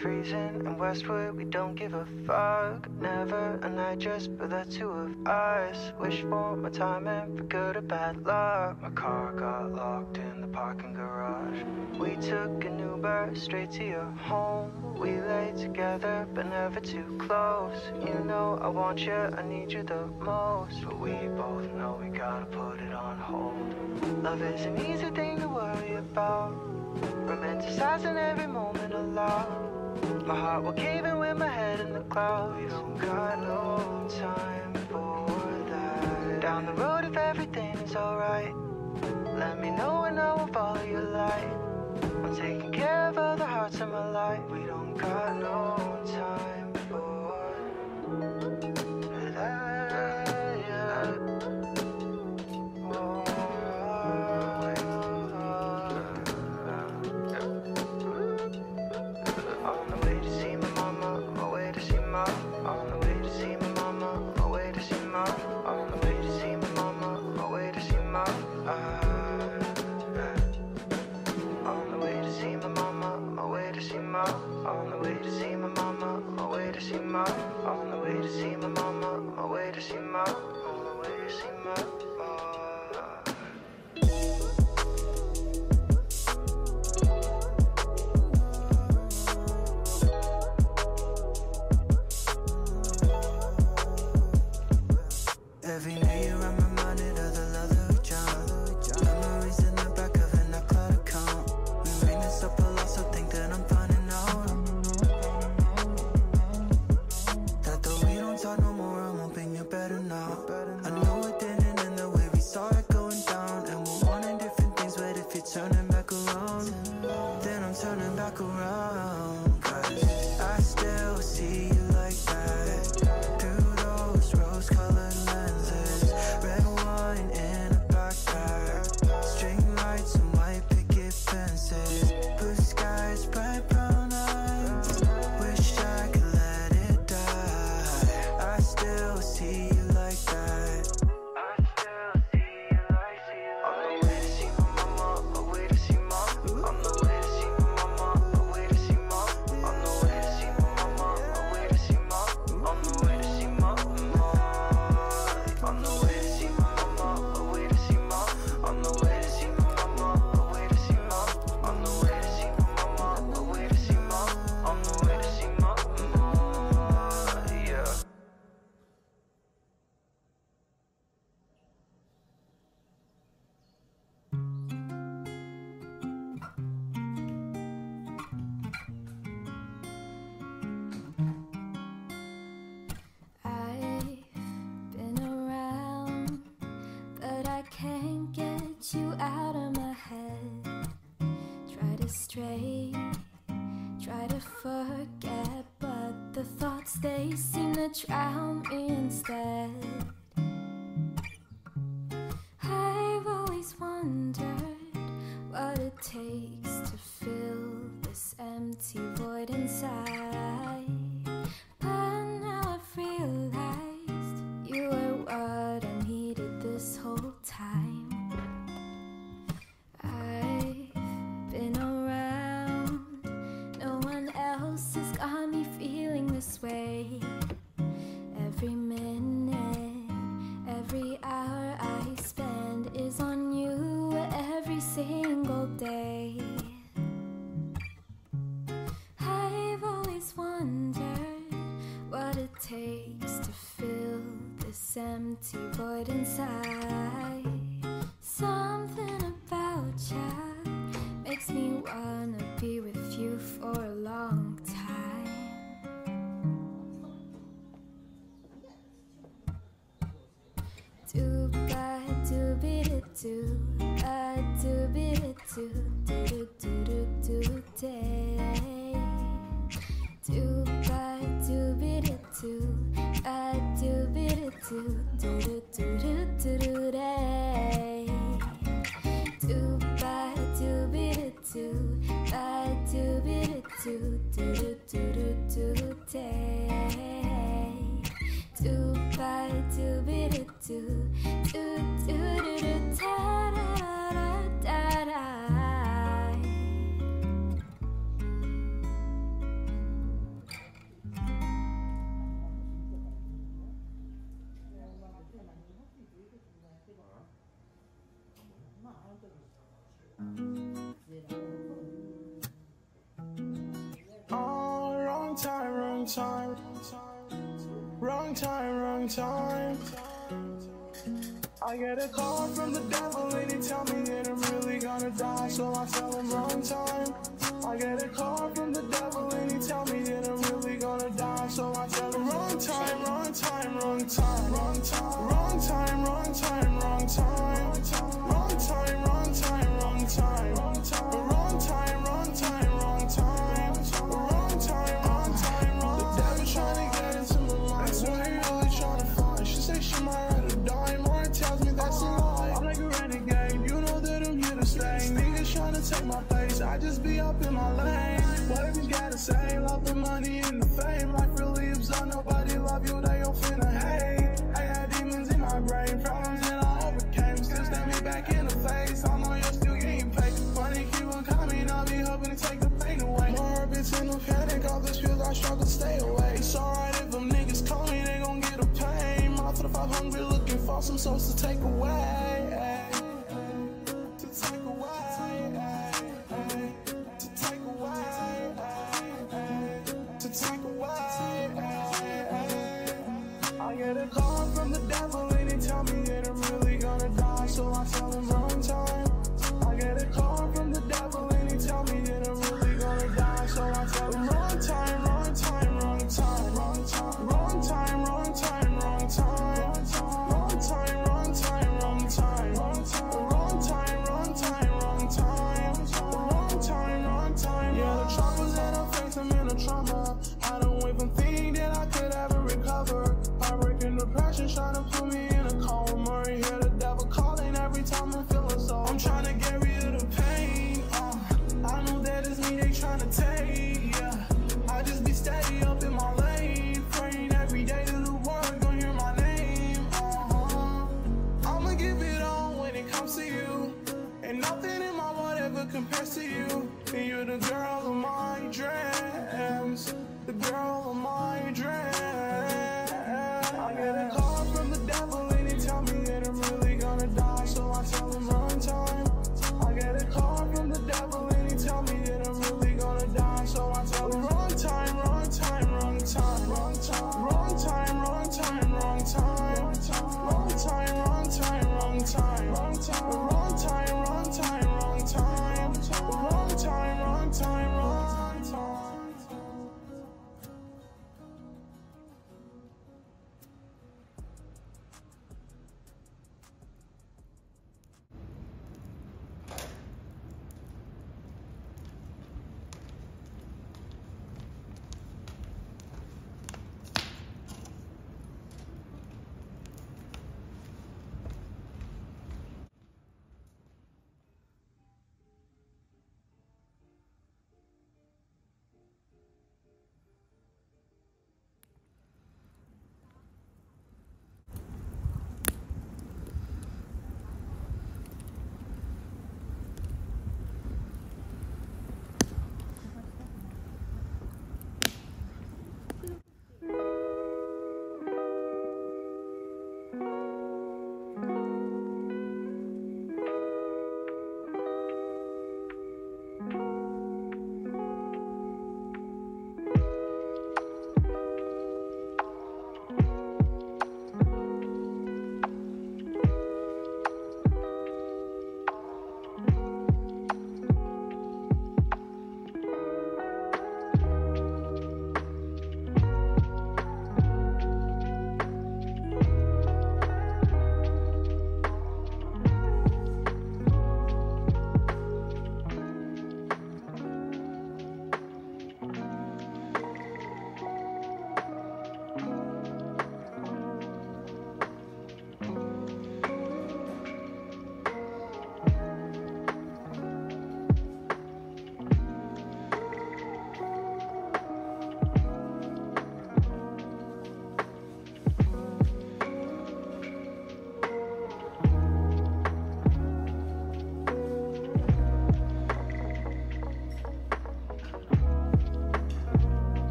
freezing in Westwood, we don't give a fuck. Never a night just for the two of us. Wish for my timing for good or bad luck. My car got locked in the parking garage. We took an Uber straight to your home. We lay together, but never too close. You know I want you, I need you the most. But we both know we gotta put it on hold. Love is an easy thing to worry about. Romanticizing every moment of love. My heart will cave in with my head in the clouds. We don't got no time for that. Down the road, if everything is alright, let me know and I will follow your light. I'm taking care of other hearts in my life. We don't got no Try to try to forget, but the thoughts they seem to drown me instead. I've always wondered what it takes to fill this empty void inside. Single day. I've always wondered what it takes to fill this empty void inside. Something about you makes me wanna be with you for a long time. Do ba do be do ba do be do do do do do day. wrong time. Wrong time, wrong time. I get a call from the devil and he tell me that I'm really gonna die, so I tell him wrong time. I get a call from the devil and he tell me that I'm really gonna die, so I tell him wrong time, wrong time, wrong time, wrong time, wrong time, wrong time, wrong time. Oh.